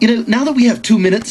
You know, now that we have two minutes,